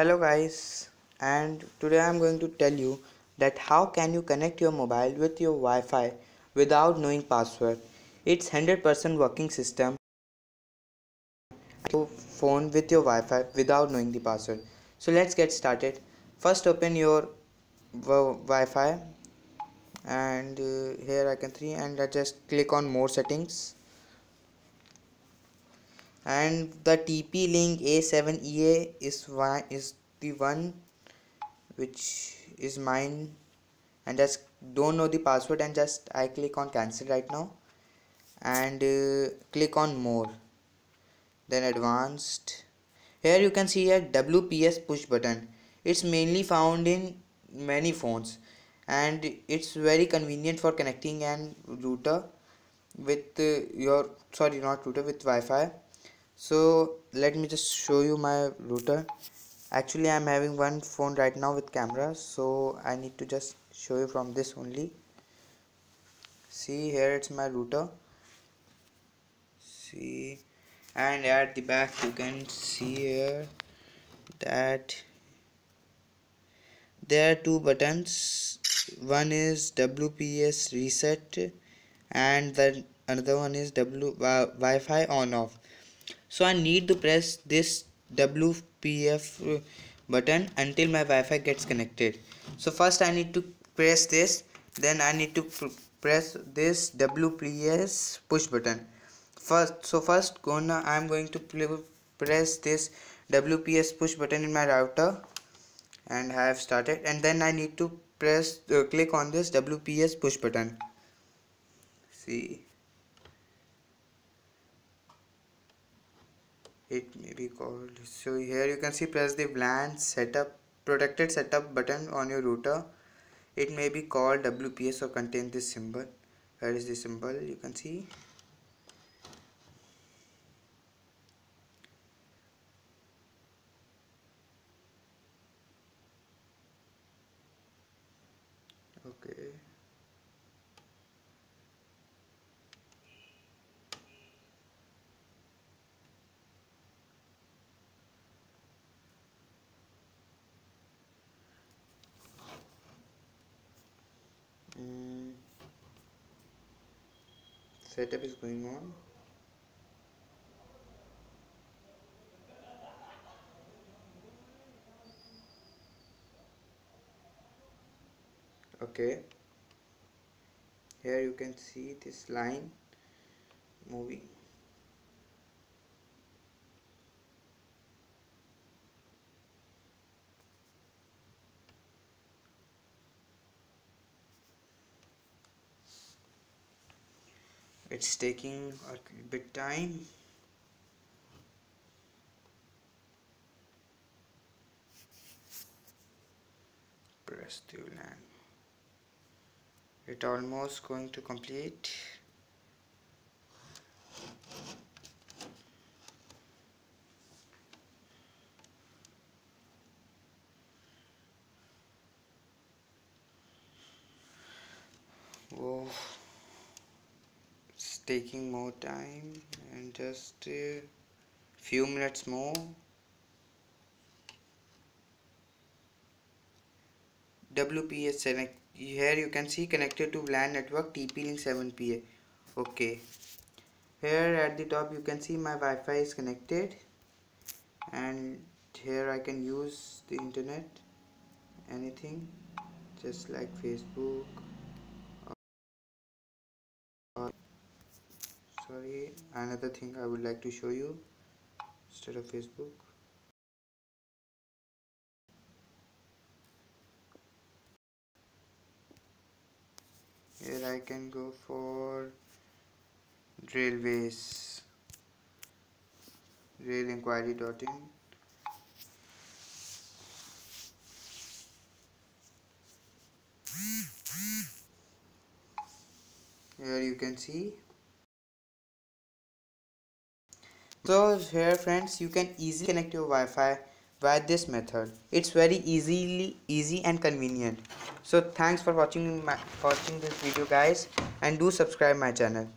hello guys. And today I'm going to tell you that how can you connect your mobile with your Wi-Fi without knowing password? It's 100% working system. Your phone with your Wi-Fi without knowing the password. So let's get started. First open your Wi-Fi. And uh, here I can see and I just click on more settings and the TP link A7EA is one is the one which is mine. And just don't know the password and just I click on cancel right now. And uh, click on more. Then advanced. Here you can see a WPS push button. It's mainly found in many phones. And it's very convenient for connecting and router with uh, your sorry not router with Wi-Fi so let me just show you my router. Actually I'm having one phone right now with camera so I need to just show you from this only. See here it's my router. See and at the back you can see here that there are two buttons. One is WPS reset and then another one is W uh, Wi-Fi on off so I need to press this WPS button until my Wi-Fi gets connected. So first I need to press this then I need to press this WPS push button. First so first gonna I'm going to press this WPS push button in my router and I have started. And then I need to press uh, click on this WPS push button. See it may be called. So here you can see press the WLAN setup protected setup button on your router. It may be called WPS or contain this symbol. Where is the symbol? You can see. Okay setup is going on. Okay. Here you can see this line moving it's taking a bit time. Press line it almost going to complete taking more time and just a few minutes more. WPS select here you can see connected to WLAN network TP-Link 7PA okay. Here at the top you can see my Wi-Fi is connected. And here I can use the internet anything just like Facebook sorry. Another thing I would like to show you. Instead of Facebook. Here I can go for railways. Rail inquiry dot in. Here you can see so here friends you can easily connect your Wi-Fi via this method. It's very easily easy and convenient. So thanks for watching my watching this video guys and do subscribe my channel